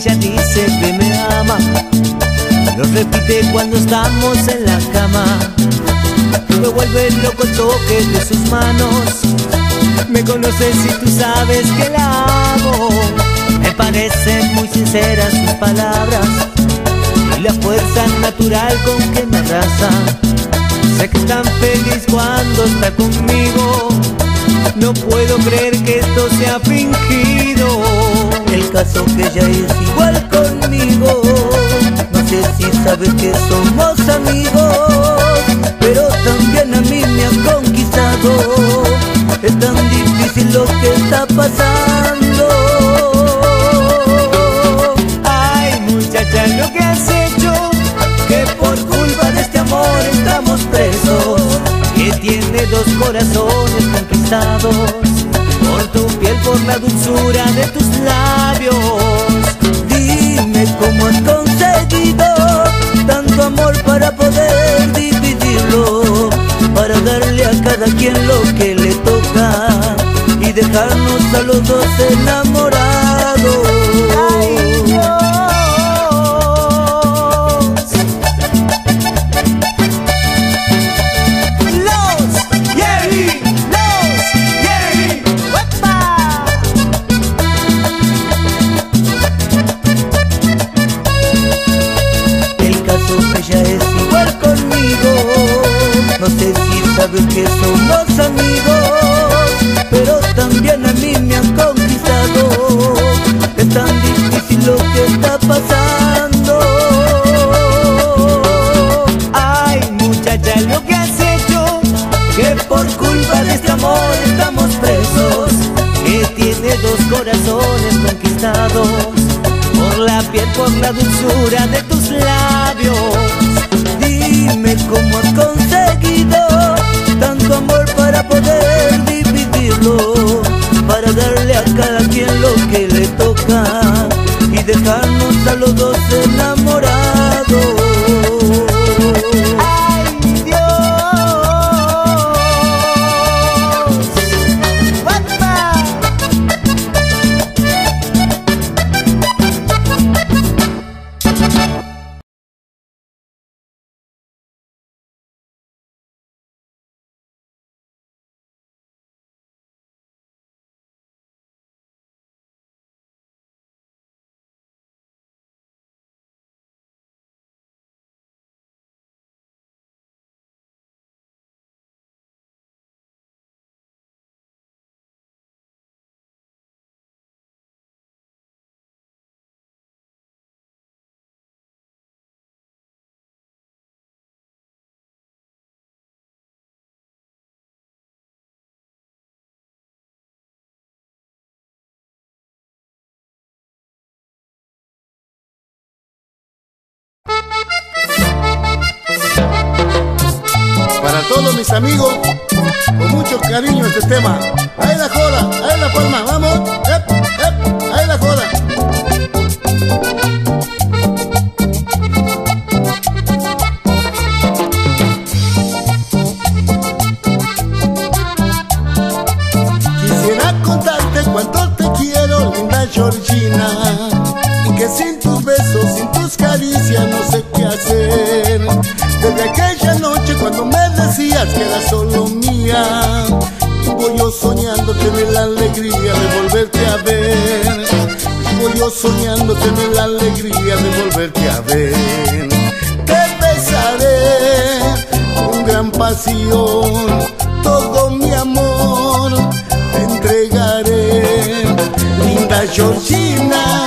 ella dice que me ama. Lo repite cuando estamos en la cama. Me vuelve loco el toque de sus manos. Me conoces y tú sabes que la amo. Me parecen muy sinceras sus palabras y la fuerza natural con que me abraza. Sé que es tan feliz cuando está conmigo. No puedo creer que esto sea fingido. Caso que ella es igual conmigo. No sé si sabes que somos amigos, pero también a mí me has conquistado. Es tan difícil lo que está pasando. Ay, muchacha, lo que has hecho, que por culpa de este amor estamos presos. Que tiene dos corazones conquistados tu piel, por la dulzura de tus labios. Dime cómo has conseguido tanto amor para poder dividirlo, para darle a cada quien lo que le toca y dejarnos a los dos enamorados. Sabes que somos amigos Pero también a mí me han conquistado Es tan difícil lo que está pasando Ay, muchacha, lo que has hecho, que por culpa de este amor estamos presos, que tiene dos corazones conquistados, por la piel, por la dulzura de tus labios. Dime cómo has dejarnos todos mis amigos, con mucho cariño este tema. Ahí la joda, ahí la palma, vamos. Soñando tener la alegría de volverte a ver. Vivo yo soñando tener la alegría de volverte a ver. Te besaré con gran pasión, todo mi amor te entregaré. Linda Georgina,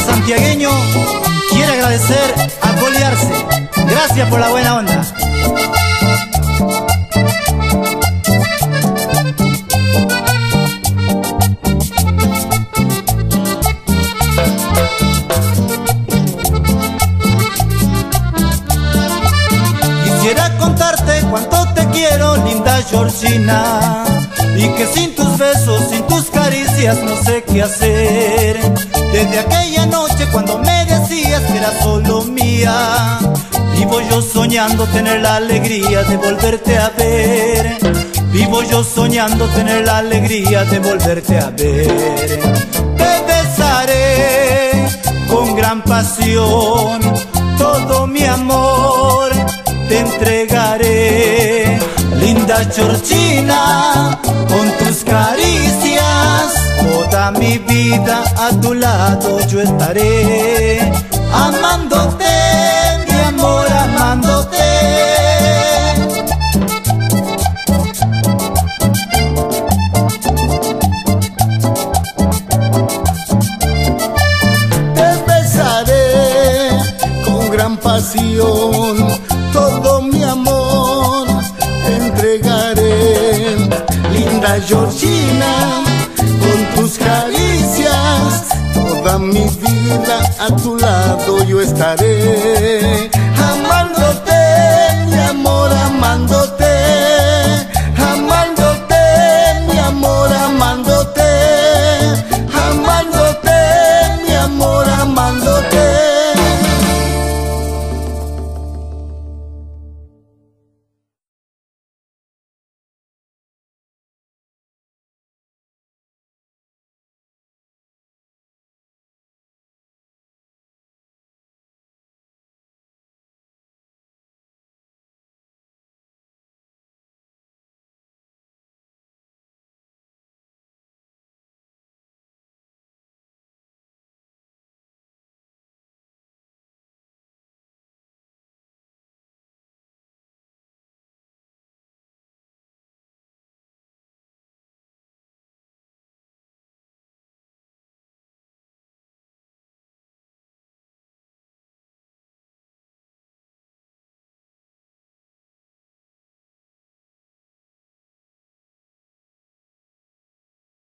diamantes santiagueños quiere agradecer a Coliarse. Gracias por la buena onda. Quisiera contarte cuánto te quiero, linda Georgina. Y que sin tus besos, sin tus caricias, no sé qué hacer. Desde aquella noche cuando me decías que era solo mía. Vivo yo soñando tener la alegría de volverte a ver. Vivo yo soñando tener la alegría de volverte a ver. Te besaré con gran pasión, todo mi amor te entregaré. Linda chorchina, con tus caricias, toda mi vida a tu lado yo estaré, amándote, mi amor, amándote. Te besaré con gran pasión, todo mi amor te entregaré. Linda Georgina, toda mi vida a tu lado yo estaré.